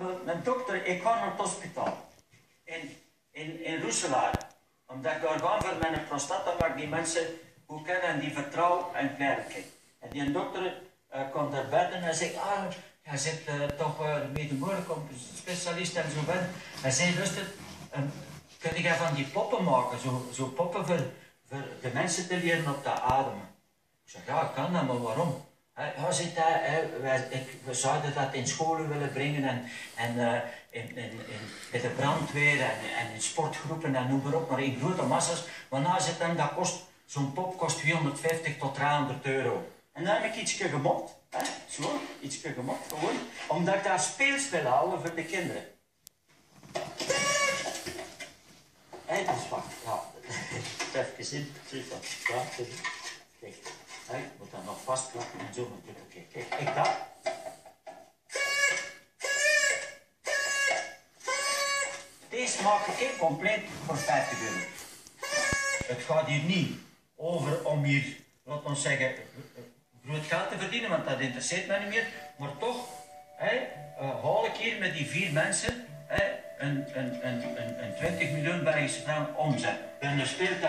Een dokter, ik ga naar het hospitaal. In, in, in Roeselaar. Omdat ik daar ga voor mijn prostata, waar ik die mensen goed ken en die vertrouw en werken. En die dokter uh, komt er binnen en zegt, ah, hij zit uh, toch uh, moeilijk om specialist en zo ben. Hij zei, rustig, um, kun je van die poppen maken, zo, zo poppen voor, voor de mensen te leren op te ademen. Ik zeg, ja, kan dat, maar waarom? Hij zit daar, wij, ik, we zouden dat in scholen willen brengen en, en uh, in, in, in, de brandweer en, en, in sportgroepen en noem maar op, maar in grote massa's. Maar na zit dan, dat kost, zo'n pop kost 250 tot 300 euro. En dan heb ik iets gemokt, hè, zo, iets gemokt gewoon, omdat ik daar speels wil voor de kinderen. Hé, dat is wacht, ja, even in, ja, kijk. Dat nog vastplakken en zo natuurlijk. Oké, kijk, ik dat. Deze maak ik compleet voor 50 euro. Het gaat hier niet over om hier, laten we zeggen, groot geld te verdienen, want dat interesseert mij niet meer. Maar toch, hè, uh, haal ik hier met die vier mensen een, een, een, een, een 20 miljoen Belgische frank omzet. En er speelt